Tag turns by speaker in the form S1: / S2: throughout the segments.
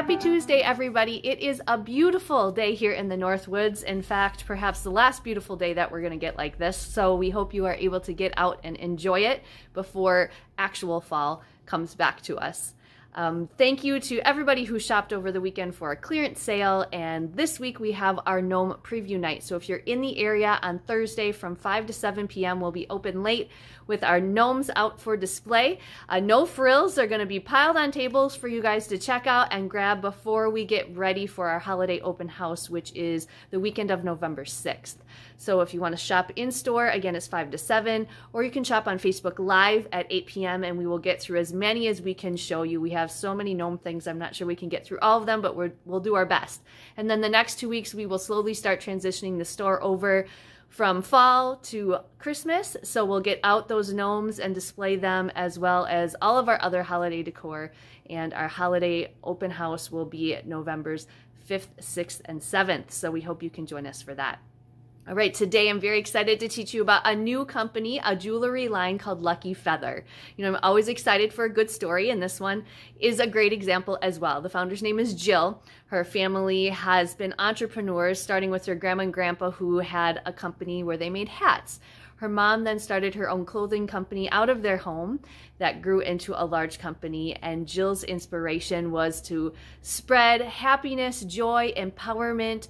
S1: Happy Tuesday, everybody. It is a beautiful day here in the North Woods. In fact, perhaps the last beautiful day that we're going to get like this. So we hope you are able to get out and enjoy it before actual fall comes back to us. Um, thank you to everybody who shopped over the weekend for our clearance sale. And this week we have our gnome preview night. So if you're in the area on Thursday from 5 to 7 p.m., we'll be open late with our gnomes out for display. Uh, no frills they're going to be piled on tables for you guys to check out and grab before we get ready for our holiday open house, which is the weekend of November 6th. So if you want to shop in store, again, it's 5 to 7, or you can shop on Facebook Live at 8 p.m. and we will get through as many as we can show you. We have so many gnome things, I'm not sure we can get through all of them, but we will do our best. And then the next two weeks, we will slowly start transitioning the store over from fall to Christmas. So we'll get out those gnomes and display them as well as all of our other holiday decor. And our holiday open house will be November's 5th, 6th, and 7th. So we hope you can join us for that. All right, today I'm very excited to teach you about a new company, a jewelry line called Lucky Feather. You know, I'm always excited for a good story, and this one is a great example as well. The founder's name is Jill. Her family has been entrepreneurs, starting with her grandma and grandpa who had a company where they made hats. Her mom then started her own clothing company out of their home that grew into a large company. And Jill's inspiration was to spread happiness, joy, empowerment,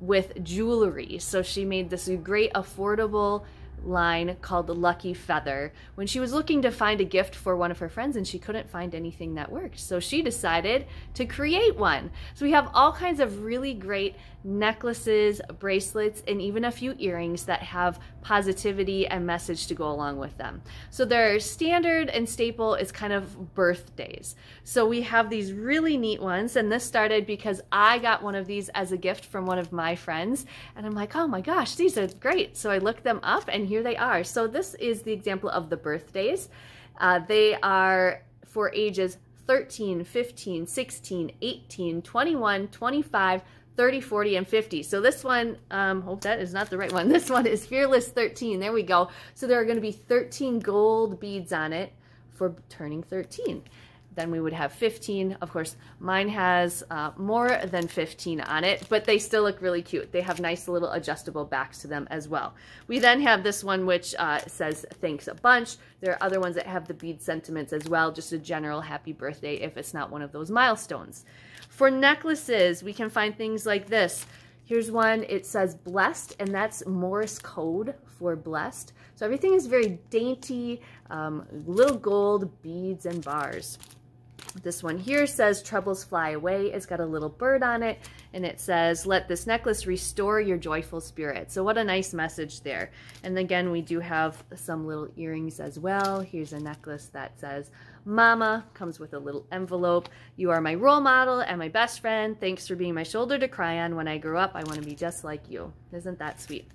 S1: with jewelry. So she made this great affordable line called the Lucky Feather when she was looking to find a gift for one of her friends and she couldn't find anything that worked. So she decided to create one. So we have all kinds of really great necklaces, bracelets, and even a few earrings that have positivity and message to go along with them. So their standard and staple is kind of birthdays. So we have these really neat ones, and this started because I got one of these as a gift from one of my friends, and I'm like, oh my gosh, these are great. So I looked them up, and here they are. So this is the example of the birthdays. Uh, they are for ages 13, 15, 16, 18, 21, 25, 30, 40, and 50. So this one, um, hope that is not the right one. This one is Fearless 13. There we go. So there are going to be 13 gold beads on it for turning 13. Then we would have 15. Of course, mine has uh, more than 15 on it, but they still look really cute. They have nice little adjustable backs to them as well. We then have this one which uh, says thanks a bunch. There are other ones that have the bead sentiments as well, just a general happy birthday if it's not one of those milestones. For necklaces, we can find things like this. Here's one, it says blessed, and that's Morse code for blessed. So everything is very dainty, um, little gold beads and bars. This one here says troubles fly away. It's got a little bird on it and it says let this necklace restore your joyful spirit. So what a nice message there. And again, we do have some little earrings as well. Here's a necklace that says mama, comes with a little envelope. You are my role model and my best friend. Thanks for being my shoulder to cry on. When I grow up, I want to be just like you. Isn't that sweet?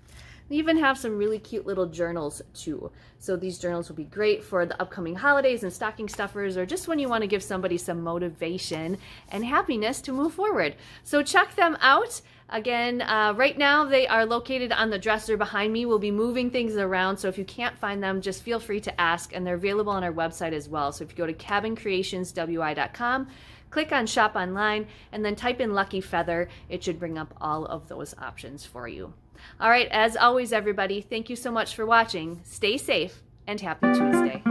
S1: Even have some really cute little journals too. So these journals will be great for the upcoming holidays and stocking stuffers or just when you want to give somebody some motivation and happiness to move forward. So check them out. Again, uh, right now they are located on the dresser behind me. We'll be moving things around, so if you can't find them, just feel free to ask, and they're available on our website as well. So if you go to cabincreationswi.com, click on shop online, and then type in Lucky Feather, it should bring up all of those options for you. All right, as always, everybody, thank you so much for watching. Stay safe and happy Tuesday.